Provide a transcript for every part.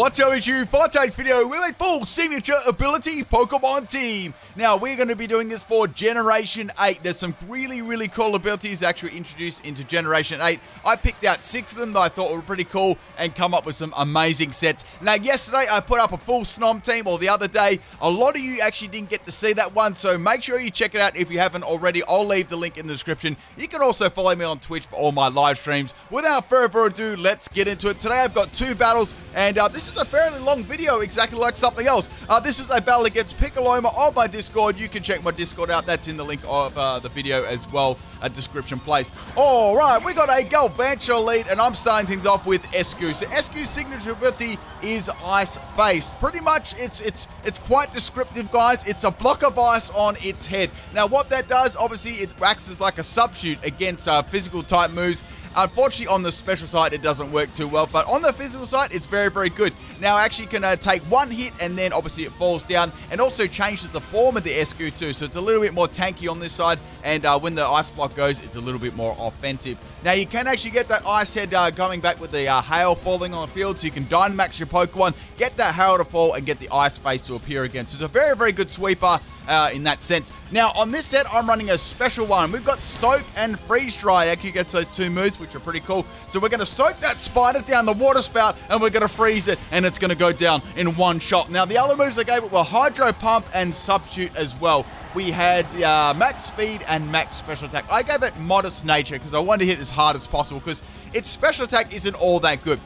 What's up, you? For today's video, with a full signature ability Pokemon team. Now, we're going to be doing this for Generation 8. There's some really, really cool abilities actually introduced into Generation 8. I picked out six of them that I thought were pretty cool and come up with some amazing sets. Now, yesterday, I put up a full Snom team, or the other day. A lot of you actually didn't get to see that one, so make sure you check it out if you haven't already. I'll leave the link in the description. You can also follow me on Twitch for all my live streams. Without further ado, let's get into it. Today, I've got two battles, and uh, this is a fairly long video, exactly like something else. Uh, this is a battle against Piccoloma on my Discord. You can check my Discord out. That's in the link of uh, the video as well, a description place. All right, we got a Galvantula lead, and I'm starting things off with Eiscue. So Eiscue's signature ability is Ice Face. Pretty much, it's it's it's quite descriptive, guys. It's a block of ice on its head. Now, what that does, obviously, it acts as like a substitute against uh, physical type moves. Unfortunately, on the special side, it doesn't work too well, but on the physical side, it's very, very good. Now, I actually, can uh, take one hit and then obviously it falls down, and also changes the form of the Eiscue too, so it's a little bit more tanky on this side, and uh, when the ice block goes, it's a little bit more offensive. Now, you can actually get that ice head uh, coming back with the uh, hail falling on the field, so you can Dynamax your Pokemon, get that hail to fall, and get the ice face to appear again. So it's a very, very good sweeper uh, in that sense. Now, on this set, I'm running a special one. We've got Soak and Freeze Dry. Actually gets those two moves, which are pretty cool. So we're going to soak that spider down the water spout, and we're going to freeze it, and it's going to go down in one shot. Now, the other moves I gave it were Hydro Pump and Substitute as well we had uh, max speed and max special attack. I gave it modest nature because I wanted to hit as hard as possible because its special attack isn't all that good.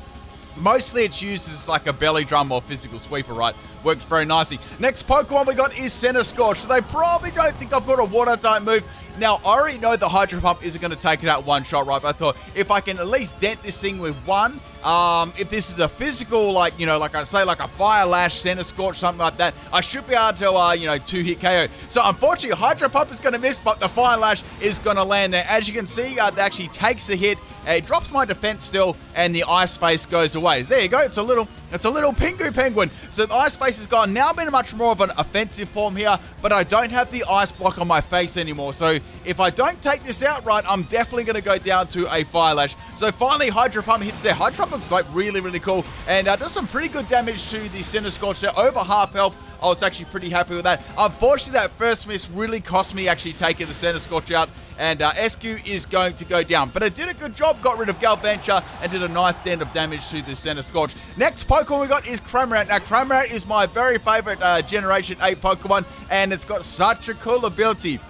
Mostly it's used as like a belly drum or physical sweeper, right? Works very nicely. Next Pokemon we got is Centiskorch. So they probably don't think I've got a water type move. Now, I already know the Hydro Pump isn't going to take it out one shot, right? But I thought if I can at least dent this thing with one, um, if this is a physical, like, you know, like I say, like a Fire Lash, Centiskorch, something like that, I should be able to, uh, you know, two-hit KO. So, unfortunately, Hydro Pump is going to miss, but the Fire Lash is going to land there. As you can see, uh, it actually takes the hit. It drops my defense still, and the Ice Face goes away. There you go. It's a little, it's a little Pingu Penguin. So, the Ice Face is gone. Now in much more of an offensive form here, but I don't have the Ice Block on my face anymore. So, if I don't take this out right, I'm definitely going to go down to a Fire Lash. So finally, Hydro Pump hits there. Hydro Pump looks like really, really cool. And uh, does some pretty good damage to the Centiskorch there. Over half health. I was actually pretty happy with that. Unfortunately, that first miss really cost me actually taking the Centiskorch out, and uh, Eiscue is going to go down. But it did a good job, got rid of Galvantula, and did a nice dent of damage to the Centiskorch. Next Pokemon we got is Cramorant. Now, Cramorant is my very favorite uh, Generation 8 Pokemon, and it's got such a cool ability.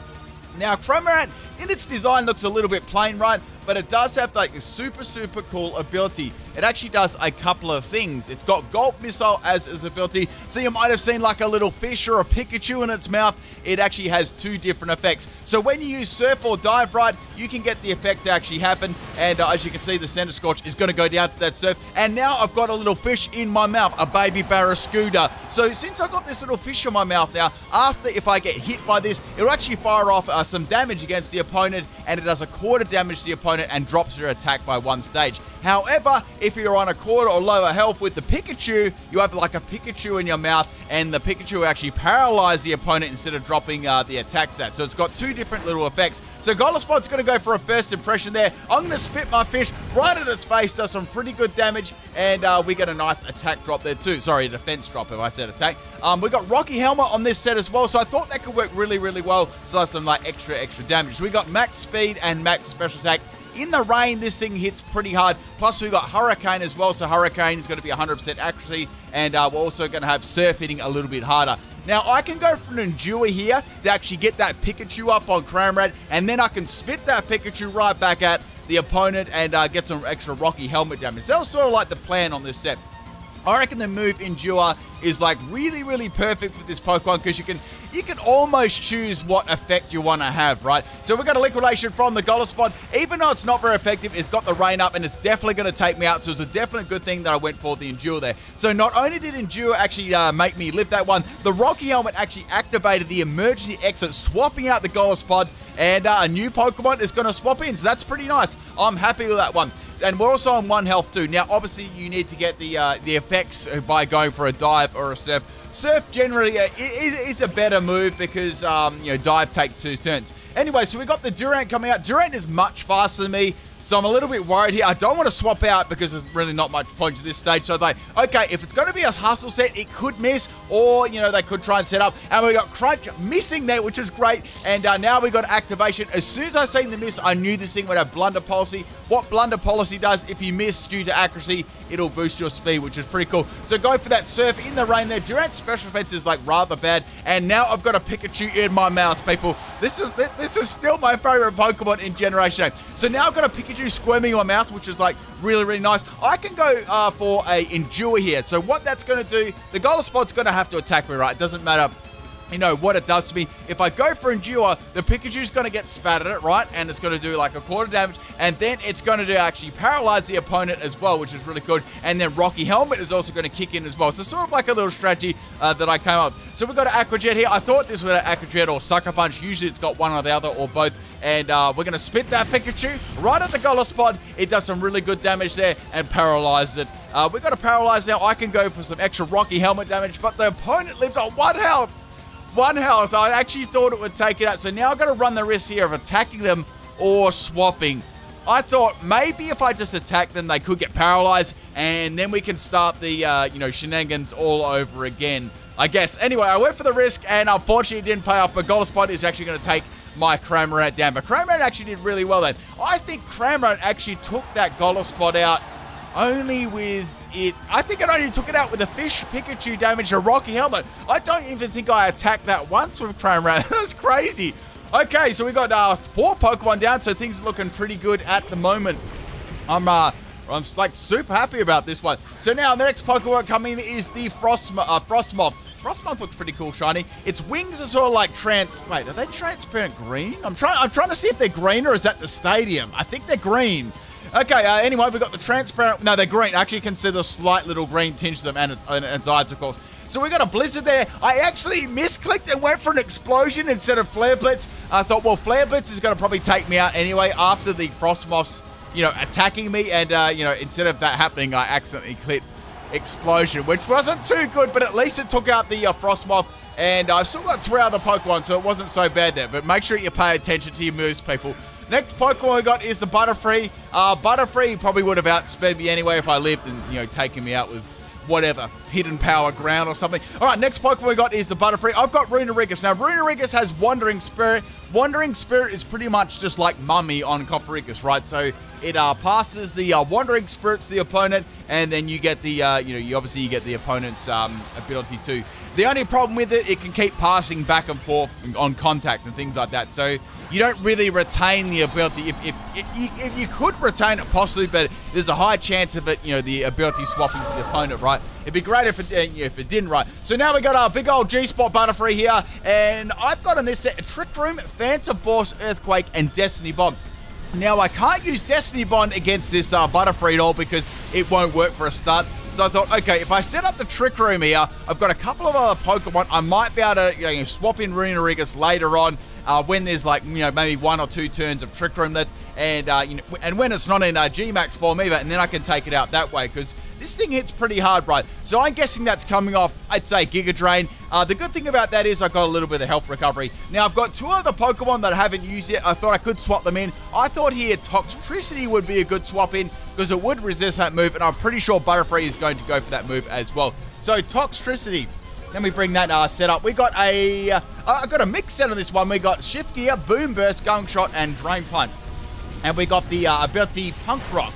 Now, Cramorant, in its design, looks a little bit plain, right? But it does have like this super, super cool ability. It actually does a couple of things. It's got Gulp Missile as its ability. So you might have seen like a little fish or a Pikachu in its mouth. It actually has two different effects. So when you use Surf or Dive Right, you can get the effect to actually happen. And uh, as you can see, the Centiskorch is going to go down to that surf. And now I've got a little fish in my mouth, a baby Barraskewda. So since I've got this little fish in my mouth now, after if I get hit by this, it'll actually fire off uh, some damage against the opponent. And it does a quarter damage to the opponent and drops your attack by one stage. However, if you're on a quarter or lower health with the Pikachu, you have like a Pikachu in your mouth, and the Pikachu actually paralyze the opponent instead of dropping uh, the attack stat. So it's got two different little effects. So Golisopod's going to go for a first impression there. I'm going to spit my fish right at its face, does some pretty good damage, and uh, we get a nice attack drop there too. Sorry, defense drop if I said attack. Um, we got Rocky Helmet on this set as well, so I thought that could work really, really well. So some like extra, extra damage. So we got max speed and max special attack in the rain, this thing hits pretty hard. Plus, we've got Hurricane as well, so Hurricane is going to be 100% accuracy, and uh, we're also going to have Surf hitting a little bit harder. Now, I can go for an Endure here to actually get that Pikachu up on Cramorant, and then I can spit that Pikachu right back at the opponent and uh, get some extra Rocky Helmet damage. That was sort of like the plan on this set. I reckon the move Endure is like really, really perfect for this Pokemon because you can you can almost choose what effect you want to have, right? So we've got a Liquidation from the Golisopod. Even though it's not very effective, it's got the rain up and it's definitely going to take me out. So it's a definite good thing that I went for the Endure there. So not only did Endure actually uh, make me live that one, the Rocky Helmet actually activated the emergency exit, swapping out the Golisopod and uh, a new Pokemon is going to swap in. So that's pretty nice. I'm happy with that one and we're also on one health too. Now, obviously, you need to get the uh, the effects by going for a dive or a surf. Surf generally uh, is, is, a better move because um, you know dive takes two turns. Anyway, so we got the Durant coming out. Durant is much faster than me. So I'm a little bit worried here. I don't want to swap out because there's really not much point to this stage. So like, okay, if it's going to be a hustle set, it could miss, or, you know, they could try and set up. And we got Crunch missing there, which is great. And uh, now we got activation. As soon as I seen the miss, I knew this thing would have blunder policy. What blunder policy does, if you miss due to accuracy, it'll boost your speed, which is pretty cool. So go for that surf in the rain there. Durant's special defense is like rather bad. And now I've got a Pikachu in my mouth, people. This is this is still my favorite Pokemon in Generation 8. So now I've got a Pikachu squirming in my mouth, which is like really, really nice. I can go uh, for a Endure here. So what that's going to do, the Golisopod's going to have to attack me, right? It doesn't matter you know what it does to me. If I go for Endure, the Pikachu's going to get spat at it, right? And it's going to do like a quarter damage. And then it's going to do actually paralyze the opponent as well, which is really good. And then Rocky Helmet is also going to kick in as well. So sort of like a little strategy uh, that I came up So we've got an Aqua Jet here. I thought this was an Aqua Jet or Sucker Punch. Usually it's got one or the other or both. And uh, we're going to spit that Pikachu right at the Golisopod. It does some really good damage there and paralyzes it. Uh, we've got a paralyze now. I can go for some extra Rocky Helmet damage, but the opponent lives on one health one health. I actually thought it would take it out. So now I've got to run the risk here of attacking them or swapping. I thought maybe if I just attack them, they could get paralyzed, and then we can start the, uh, you know, shenanigans all over again, I guess. Anyway, I went for the risk, and unfortunately it didn't pay off, but Golisopod is actually going to take my Cramorant down. But Cramorant actually did really well then. I think Cramorant actually took that Golisopod out only with it. I think it only took it out with a fish Pikachu damage a Rocky Helmet. I don't even think I attacked that once with Cramorant. That's crazy. Okay, so we got uh, four Pokemon down, so things are looking pretty good at the moment. I'm uh, I'm like super happy about this one. So now the next Pokemon coming is the Frost uh, Frosmoth. Frosmoth looks pretty cool, shiny. Its wings are sort of like trans. Wait, are they transparent green? I'm trying. I'm trying to see if they're green or is that the stadium? I think they're green. Okay, uh, anyway, we've got the transparent... No, they're green. I actually consider a slight little green tinge to them and its, and its eyes, of course. So we got a Blizzard there. I actually misclicked and went for an explosion instead of Flare Blitz. I thought, well, Flare Blitz is going to probably take me out anyway after the Frosmoths, you know, attacking me. And, uh, you know, instead of that happening, I accidentally clicked Explosion, which wasn't too good, but at least it took out the uh. And I still got three other Pokemon, so it wasn't so bad there. But make sure you pay attention to your moves, people. Next Pokemon we got is the Butterfree. Uh, Butterfree probably would have outsped me anyway if I lived and, you know, taken me out with whatever, hidden power ground or something. All right, next Pokemon we got is the Butterfree. I've got Runerigus. Now, Runerigus has Wandering Spirit. Wandering Spirit is pretty much just like Mummy on Cofagrigus, right? So it uh, passes the uh, Wandering Spirit to the opponent, and then you get the, uh, you know, you obviously you get the opponent's um, ability too. The only problem with it, it can keep passing back and forth on contact and things like that. So you don't really retain the ability. If, if, if you could retain it possibly, but there's a high chance of it, you know, the ability swapping to the opponent, right? It'd be great if it, uh, if it didn't, right? So now we got our big old G-Spot Butterfree here, and I've got on this set a Trick Room, Phantom Force, Earthquake, and Destiny Bond. Now, I can't use Destiny Bond against this uh, Butterfree at all because it won't work for a start. So I thought, okay, if I set up the Trick Room here, I've got a couple of other Pokemon. I might be able to you know, swap in Runerigus later on uh, when there's like, you know, maybe one or two turns of Trick Room left. And, uh, you know, and when it's not in uh, G-Max form either, and then I can take it out that way because this thing hits pretty hard, right? So I'm guessing that's coming off, I'd say, Giga Drain. Uh, the good thing about that is I got a little bit of health recovery. Now, I've got two other Pokemon that I haven't used yet. I thought I could swap them in. I thought here Toxtricity would be a good swap in because it would resist that move, and I'm pretty sure Butterfree is going to go for that move as well. So, Toxtricity. Let me bring that uh, set up. We got a, uh, I got a mix set on this one. We got Shift Gear, Boom Burst, Gunk Shot, and Drain Punch. And we got the uh, ability Punk Rock.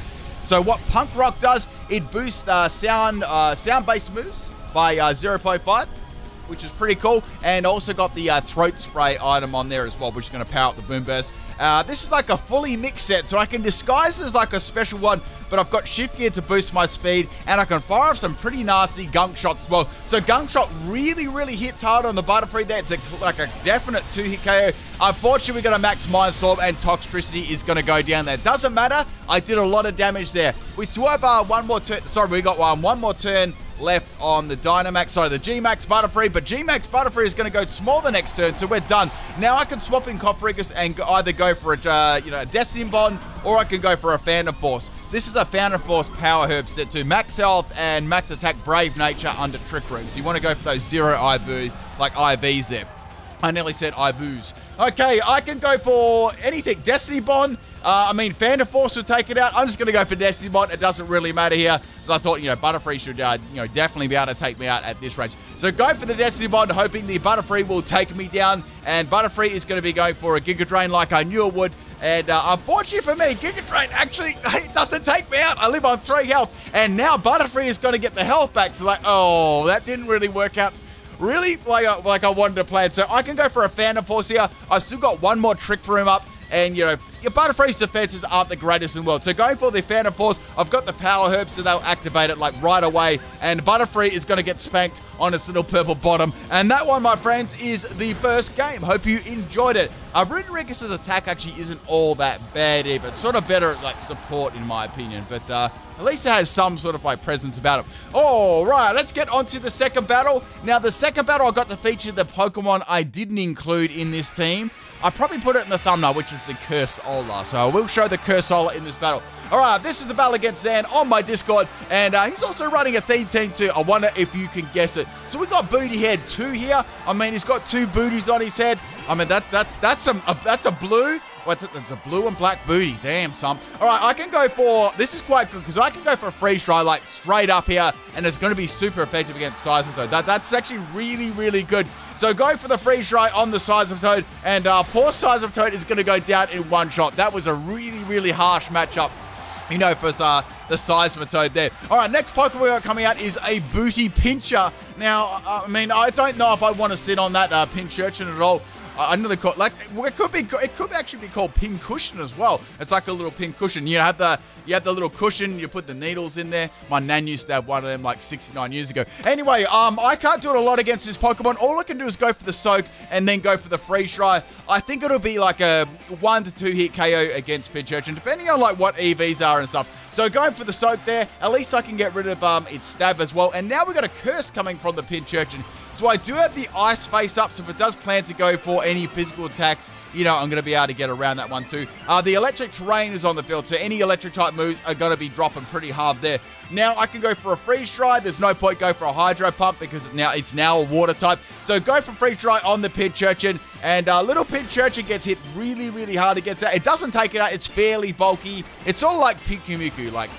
So what Punk Rock does, it boosts uh, sound uh, sound-based moves by uh, 0.5 which is pretty cool. And also got the uh, throat spray item on there as well, which is going to power up the boom burst. Uh, this is like a fully mixed set, so I can disguise as like a special one, but I've got shift gear to boost my speed, and I can fire off some pretty nasty gunk shots as well. So gunk shot really, really hits hard on the Butterfree there. It's a, like a definite two-hit KO. Unfortunately, we got a max Mind Storm, and Toxtricity is going to go down there. Doesn't matter. I did a lot of damage there. We still have uh, one more turn. Sorry, we got one, one more turn left on the Dynamax. So the G-Max Butterfree, but G-Max Butterfree is going to go small the next turn, so we're done. Now I can swap in Cofagrigus and either go for a, uh, you know, a Destiny Bond, or I can go for a Phantom Force. This is a Phantom Force Power Herb set to max health and max attack Brave Nature under Trick Room. So you want to go for those zero IV, like IVs there. I nearly said I booze. Okay, I can go for anything. Destiny Bond. Uh, I mean, Phantom Force will take it out. I'm just going to go for Destiny Bond. It doesn't really matter here. So I thought, you know, Butterfree should, uh, you know, definitely be able to take me out at this range. So go for the Destiny Bond, hoping the Butterfree will take me down. And Butterfree is going to be going for a Giga Drain like I knew it would. And uh, unfortunately for me, Giga Drain actually doesn't take me out. I live on three health. And now Butterfree is going to get the health back. So like, oh, that didn't really work out really like, uh, like I wanted to plan. So I can go for a Phantom Force here. I've still got one more trick for him up. And, you know, your Butterfree's defenses aren't the greatest in the world. So going for the Phantom Force, I've got the Power Herb, so they'll activate it, like, right away. And Butterfree is going to get spanked on its little purple bottom. And that one, my friends, is the first game. Hope you enjoyed it. Uh, Runerigus's attack actually isn't all that bad either. It's sort of better, at, like, support, in my opinion. But, uh, at least it has some sort of, like, presence about it. All right, let's get on to the second battle. Now, the second battle, I got to feature the Pokemon I didn't include in this team. I probably put it in the thumbnail, which is the Cursola. So I will show the Cursola in this battle. All right, this is the battle against Zan on my Discord, and uh, he's also running a theme team too. I wonder if you can guess it. So we got Booty Head 2 here. I mean, he's got two booties on his head. I mean, that that's that's a, a that's a blue. What's it? It's a blue and black booty. Damn, some. All right, I can go for, this is quite good because I can go for a freeze dry like straight up here and it's going to be super effective against Seismitoad. That, that's actually really, really good. So go for the freeze dry on the Seismitoad and uh, poor Seismitoad is going to go down in one shot. That was a really, really harsh matchup you know, for uh, the Seismitoad there. All right, next Pokemon we got coming out is a Booty Pincher. Now, uh, I mean, I don't know if I want to sit on that uh, at all. I they call like it could be it could actually be called pin cushion as well. It's like a little pin cushion. You have the you have the little cushion. You put the needles in there. My nan used to have one of them like 69 years ago. Anyway, um, I can't do it a lot against this Pokemon. All I can do is go for the soak and then go for the freeze dry. I think it'll be like a one to two hit KO against Pincurchin, depending on like what EVs are and stuff. So going for the soak there, at least I can get rid of um its stab as well. And now we got a curse coming from the Pincurchin. So I do have the ice face up, so if it does plan to go for any physical attacks, you know, I'm going to be able to get around that one too. Uh, the electric terrain is on the field, so any electric type moves are going to be dropping pretty hard there. Now I can go for a freeze dry. There's no point go for a hydro pump because now it's now a water type. So go for freeze dry on the Pincurchin, and uh, little Pincurchin gets hit really, really hard. It gets out. It doesn't take it out. It's fairly bulky. It's all like Pyukumuku, like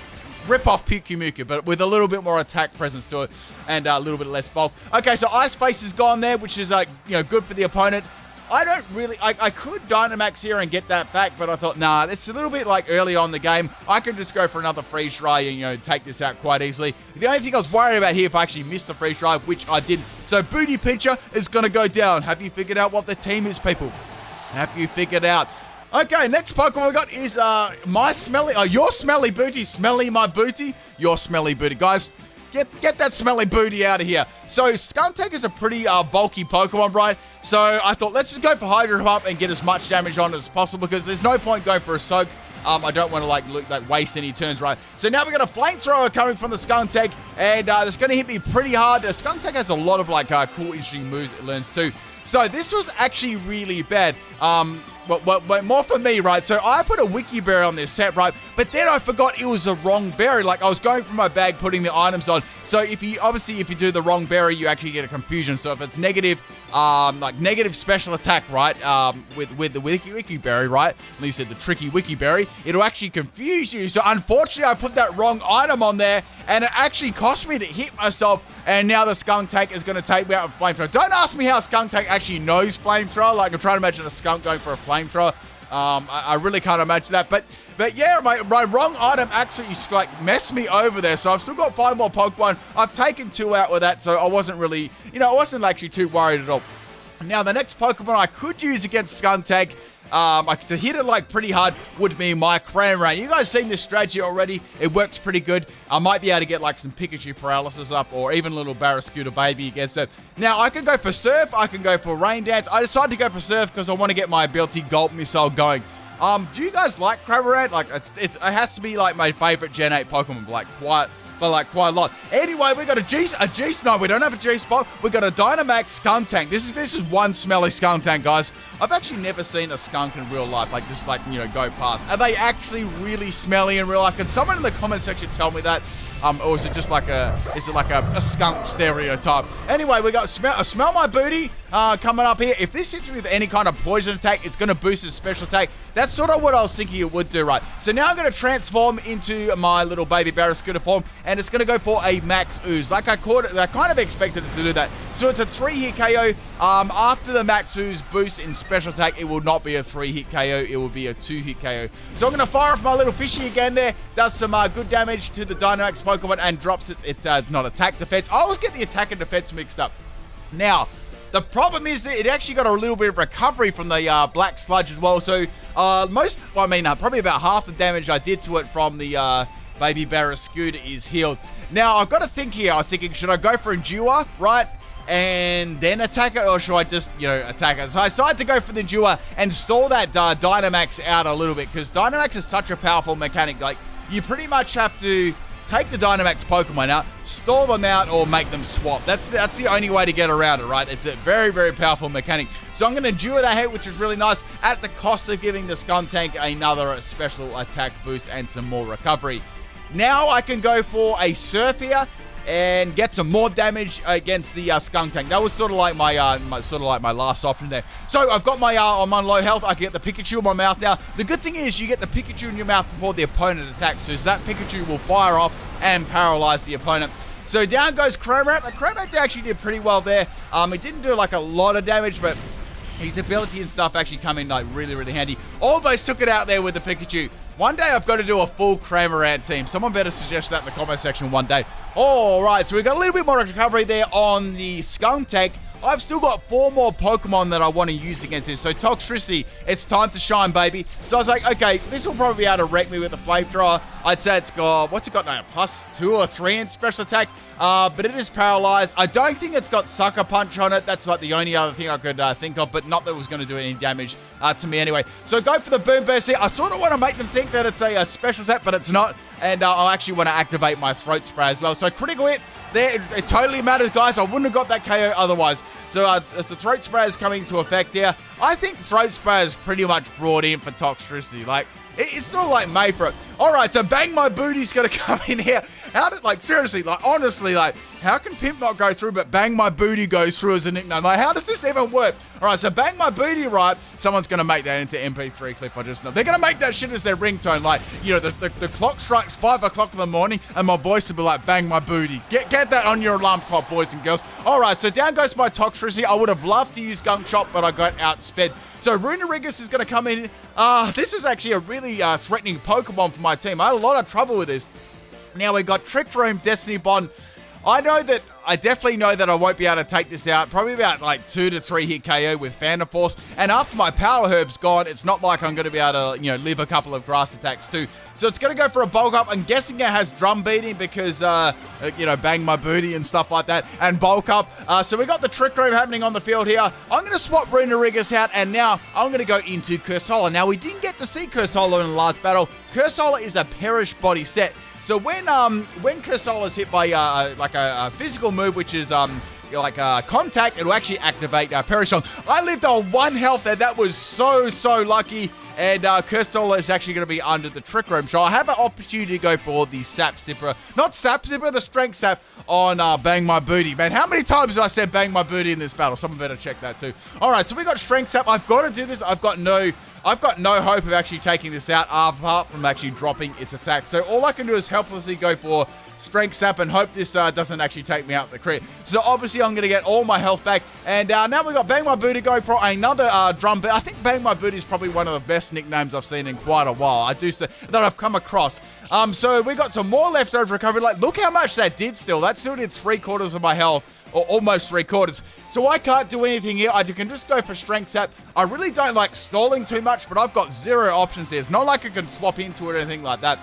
rip off Pyukumuku, but with a little bit more attack presence to it and uh, a little bit less bulk. Okay, so Ice Face is gone there, which is like you know good for the opponent. I don't really, I, I could Dynamax here and get that back, but I thought, nah, it's a little bit like early on the game. I could just go for another freeze dry and, you know, take this out quite easily. The only thing I was worried about here if I actually missed the freeze dry, which I didn't. So Booty Pincher is going to go down. Have you figured out what the team is, people? Have you figured out? Okay, next Pokemon we got is uh my smelly, uh, your smelly booty, smelly my booty, your smelly booty, guys. Get get that smelly booty out of here. So Skuntank is a pretty uh, bulky Pokemon, right? So I thought let's just go for Hydro Pump and get as much damage on as possible because there's no point going for a Soak. Um, I don't want to like look, like waste any turns, right? So now we got a flamethrower coming from the Skuntank, and uh, it's going to hit me pretty hard. The Skuntank has a lot of like uh, cool, interesting moves it learns too. So this was actually really bad. Um, but, more for me, right? So I put a wiki berry on this set, right? But then I forgot it was the wrong berry. Like I was going from my bag, putting the items on. So if you obviously if you do the wrong berry, you actually get a confusion. So if it's negative, um, like negative special attack, right? Um, with with the wiki wiki berry, right? At least the tricky wiki berry, it'll actually confuse you. So unfortunately, I put that wrong item on there, and it actually cost me to hit myself. And now the Skuntank is going to take me out with flamethrower. Don't ask me how Skuntank actually knows flamethrower. Like I'm trying to imagine a skunk going for a flame flamethrower. Um, I, I, really can't imagine that. But but yeah, my, my wrong item actually like messed me over there. So I've still got five more Pokemon. I've taken two out with that, so I wasn't really, you know, I wasn't actually too worried at all. Now, the next Pokemon I could use against Skuntank um, to hit it like pretty hard would be my Cramorant. You guys seen this strategy already? It works pretty good. I might be able to get like some Pikachu paralysis up or even a little Barraskewda baby against it. Now I can go for Surf, I can go for Rain Dance. I decided to go for Surf because I want to get my ability Gulp Missile going. Um, do you guys like Cramorant? Like it's, it's, it has to be like my favorite Gen 8 Pokemon, like quite but like quite a lot. Anyway, we got a G, a G, no, we don't have a G spot. We got a Dynamax Skuntank. This is this is one smelly Skuntank, guys. I've actually never seen a skunk in real life, like just like you know go past. Are they actually really smelly in real life? Can someone in the comment section tell me that? Um, or is it just like a, is it like a, a skunk stereotype? Anyway, we got smell, uh, smell my booty uh, coming up here. If this hits me with any kind of poison attack, it's to boost its special attack. That's sort of what I was thinking it would do, right? So now I'm to transform into my little baby Barraskewda form, and it's to go for a max ooze. Like I caught it, I kind of expected it to do that. So it's a three hit KO. Um, after the ooze boost in special attack, it will not be a three hit KO. It will be a two hit KO. So I'm going to fire off my little fishy again there. Does some uh, good damage to the Dynamax Pokemon and drops it. It uh, not attack defense. I always get the attack and defense mixed up. Now, the problem is that it actually got a little bit of recovery from the uh, Black Sludge as well. So, uh, most, well, I mean, uh, probably about half the damage I did to it from the uh, Baby Barraskewda is healed. Now, I've got to think here. I was thinking, should I go for Endure, right? And then attack it, or should I just, you know, attack it? So I decided to go for the Endure and stall that uh, Dynamax out a little bit because Dynamax is such a powerful mechanic. Like, you pretty much have to take the Dynamax Pokemon out, stall them out, or make them swap. That's the, that's the only way to get around it, right? It's a very, very powerful mechanic. So I'm going to endure that hit, which is really nice, at the cost of giving the Skuntank another special attack boost and some more recovery. Now I can go for a Surf here and get some more damage against the uh, Skuntank. That was sort of like my, uh, my, sort of like my last option there. So I've got my uh, I'm on low health. I can get the Pikachu in my mouth now. The good thing is you get the Pikachu in your mouth before the opponent attacks, so that Pikachu will fire off and paralyze the opponent. So down goes. The Cramorant actually did pretty well there. Um, it didn't do like a lot of damage, but his ability and stuff actually come in like really, really handy. Almost took it out there with the Pikachu. One day I've got to do a full Cramorant team. Someone better suggest that in the comment section one day. All right, so we've got a little bit more recovery there on the Skuntank. I've still got four more Pokemon that I want to use against this. So Toxtricity, it's time to shine, baby. So I was like, okay, this will probably be able to wreck me with the Flamethrower. I'd say it's got, what's it got now? Plus two or three in special attack. Uh, but it is paralyzed. I don't think it's got Sucker Punch on it. That's like the only other thing I could uh, think of, but not that it was going to do any damage uh, to me anyway. So go for the Boom Burst here. I sort of want to make them think that it's a, a special set, but it's not. And uh, I actually want to activate my Throat Spray as well. So critical hit there. It, it, totally matters, guys. I wouldn't have got that KO otherwise. So uh, the Throat Spray is coming to effect here. I think Throat Spray is pretty much brought in for Toxtricity. Like, it's of like it. All right, so Bang My Booty's going to come in here. How did, like, seriously, like, honestly, like, how can Pimp not go through, but Bang My Booty goes through as a nickname? Like, how does this even work? All right, so Bang My Booty, right? Someone's going to make that into MP3 clip. I just know. They're going to make that shit as their ringtone. Like, you know, the, the, the, clock strikes 5 o'clock in the morning, and my voice will be like, Bang My Booty. Get, get that on your alarm clock, boys and girls. All right, so down goes my Toxtricity. I would have loved to use Gunk Shot, but I got outsped. So Runerigus is going to come in. Uh, this is actually a really uh, threatening Pokemon for my team. I had a lot of trouble with this. Now we got Trick Room, Destiny Bond. I know that I definitely know that I won't be able to take this out. Probably about like two to three hit KO with Phantom Force. And after my Power Herb's gone, it's not like I'm going to be able to, you know, live a couple of grass attacks too. So it's going to go for a bulk up. I'm guessing it has drum beating because, uh, you know, bang my booty and stuff like that. And bulk up. Uh, so we got the Trick Room happening on the field here. I'm going to swap Runerigus out. And now I'm going to go into Cursola. Now we didn't get to see Cursola in the last battle. Cursola is a Perish body set. So when um when Cursola is hit by uh, like a, a, physical move, which is um like uh, contact, it'll actually activate uh. I lived on one health there. That was so so lucky. And uh, is actually going to be under the Trick Room. So I have an opportunity to go for the Sap Sipper. Not Sap Sipper, the Strength Sap on uh, Bang My Booty. Man, how many times have I said Bang My Booty in this battle? Someone better check that too. All right, so we got Strength Sap. I've got to do this. I've got no I've got no hope of actually taking this out apart from actually dropping its attack. So all I can do is helplessly go for Strength Sap and hope this uh, doesn't actually take me out the crit. So obviously I'm going to get all my health back. And uh, now we've got Bang My Booty going for another uh, drum beat. I think Bang My Booty is probably one of the best nicknames I've seen in quite a while. I do that I've come across. Um, so we got some more leftover recovery. Like, look how much that did still. That still did three quarters of my health or almost three quarters. So I can't do anything here. I can just go for Strength Sap. I really don't like stalling too much, but I've got zero options here. It's not like I can swap into it or anything like that.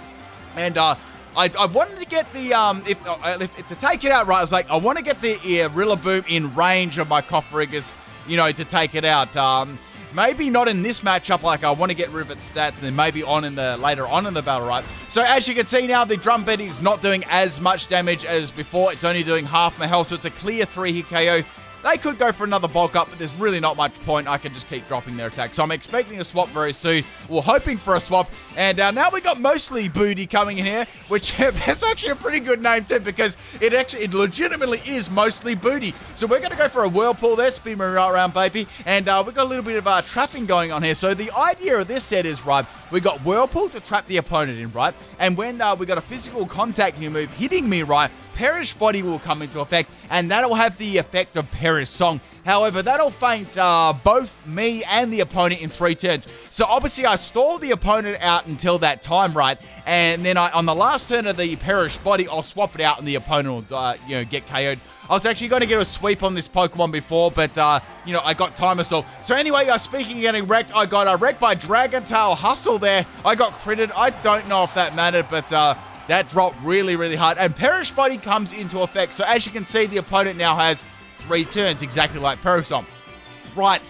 And uh, I, I wanted to get the, um, if, uh, if, to take it out right, I was like, I want to get the uh, Rillaboom in range of my Cofagrigus, you know, to take it out. Um, maybe not in this matchup, like I want to get rid of its stats, and then maybe on in the, later on in the battle, right? So as you can see now, the drum bed is not doing as much damage as before. It's only doing half my health, so it's a clear 3 hit KO. They could go for another bulk up, but there's really not much point. I can just keep dropping their attack. So I'm expecting a swap very soon. We're hoping for a swap. And uh, now we got mostly Booty coming in here, which that's actually a pretty good name too because it actually, it legitimately is mostly Booty. So we're going to go for a Whirlpool there, spin right around, baby. And uh, we've got a little bit of uh, trapping going on here. So the idea of this set is, right, we got Whirlpool to trap the opponent in, right? And when uh, we got a physical contact new move hitting me, right, Perish Body will come into effect, and that'll have the effect of Perish Song. However, that'll faint uh, both me and the opponent in three turns. So obviously, I stall the opponent out until that time, right? And then I, on the last turn of the Perish Body, I'll swap it out, and the opponent will, uh, you know, get KO'd. I was actually going to get a sweep on this Pokemon before, but uh, you know, I got timer stall. So anyway, uh, speaking of getting wrecked, I got uh, wrecked by Dragon Tail Hustle there. I got critted. I don't know if that mattered, but uh, that dropped really, really hard. And Perish Body comes into effect. So as you can see, the opponent now has three turns, exactly like Perish Song. Right.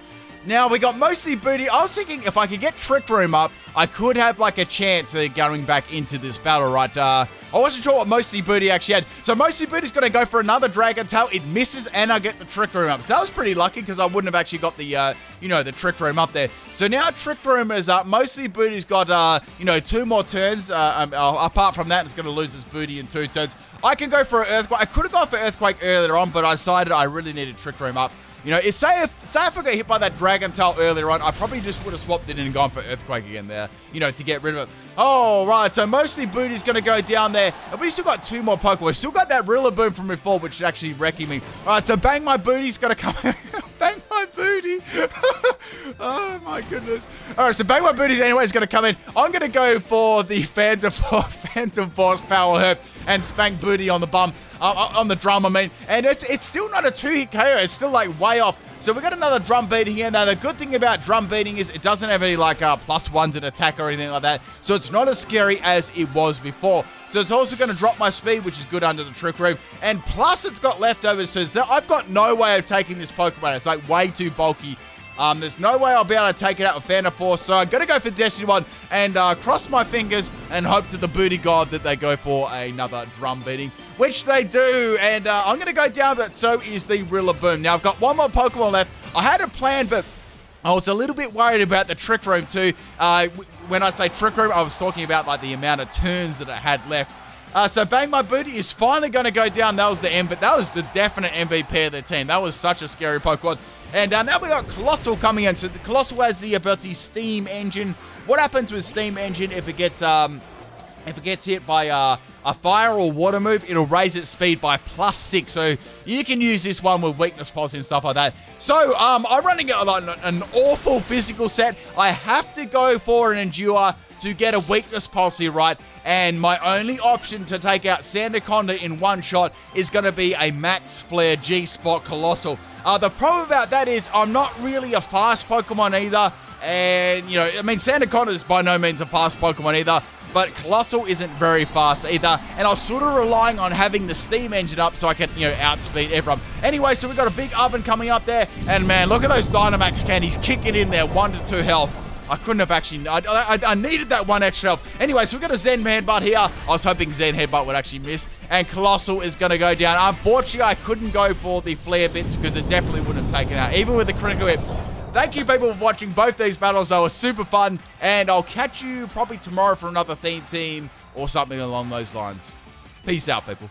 Now, we got mostly booty. I was thinking if I could get Trick Room up, I could have like a chance of going back into this battle, right? Uh, I wasn't sure what mostly booty actually had. So mostly booty's going to go for another Dragon Tail. It misses and I get the Trick Room up. So that was pretty lucky because I wouldn't have actually got the, uh, you know, the Trick Room up there. So now Trick Room is up. Mostly booty's got, uh, you know, two more turns. Uh, um, uh, apart from that, it's going to lose its booty in two turns. I can go for Earthquake. I could have gone for Earthquake earlier on, but I decided I really needed Trick Room up. You know, say if say if I got hit by that Dragon Tail earlier on, I probably just would have swapped it and gone for Earthquake again there, you know, to get rid of it. Oh, right, so mostly Booty's going to go down there. And we still got two more Pokemon. Still got that Rillaboom from before, which is actually wrecking me. All right, so Bang My Booty's to come... bang My Booty! oh, my goodness. All right, so Bang My Booty's anyway is going to come in. I'm going to go for the Phantom Force, Phantom Force Power Herb and Spank Booty on the bum, uh, on the drum, I mean. And it's, it's still not a two-hit KO. It's still, like, way off. So we got another drum beating here. Now, the good thing about drum beating is it doesn't have any, like, uh, plus ones in attack or anything like that. So it's not as scary as it was before. So it's also going to drop my speed, which is good under the Trick Room. And plus, it's got leftovers. So I've got no way of taking this Pokemon. It's, like, way too bulky um, there's no way I'll be able to take it out with Phantom Force, so I'm going to go for Destiny Bond and uh, cross my fingers and hope to the booty god that they go for another drum beating, which they do. And uh, I'm going to go down, but so is the Rillaboom. Now, I've got one more Pokemon left. I had a plan, but I was a little bit worried about the Trick Room too. Uh, when I say Trick Room, I was talking about like the amount of turns that it had left. Uh, so Bang My Booty is finally going to go down. That was the M, but that was the definite MVP of the team. That was such a scary Pokemon. And uh, now we got Coalossal coming in. So the Coalossal has the ability Steam Engine. What happens with Steam Engine if it gets um if it gets hit by uh, a fire or water move, it'll raise its speed by plus six. So you can use this one with weakness policy and stuff like that. So um, I'm running an awful physical set. I have to go for an Endure to get a weakness policy right. And my only option to take out Sandaconda in one shot is going to be a Max Flare G-Spot Coalossal. Uh, the problem about that is I'm not really a fast Pokemon either. And, you know, I mean, Sandaconda is by no means a fast Pokemon either but Coalossal isn't very fast either. And I was sort of relying on having the steam engine up so I can, you know, outspeed everyone. Anyway, so we've got a big oven coming up there. And man, look at those Dynamax candies kicking in there, one to two health. I couldn't have actually. I, I, I, needed that one extra health. Anyway, so we've got a Zen Headbutt here. I was hoping Zen Headbutt would actually miss. And Coalossal is going to go down. Unfortunately, I couldn't go for the Flare Blitz because it definitely wouldn't have taken out, even with the critical hit. Thank you, people, for watching both these battles. They were super fun. And I'll catch you probably tomorrow for another theme team or something along those lines. Peace out, people.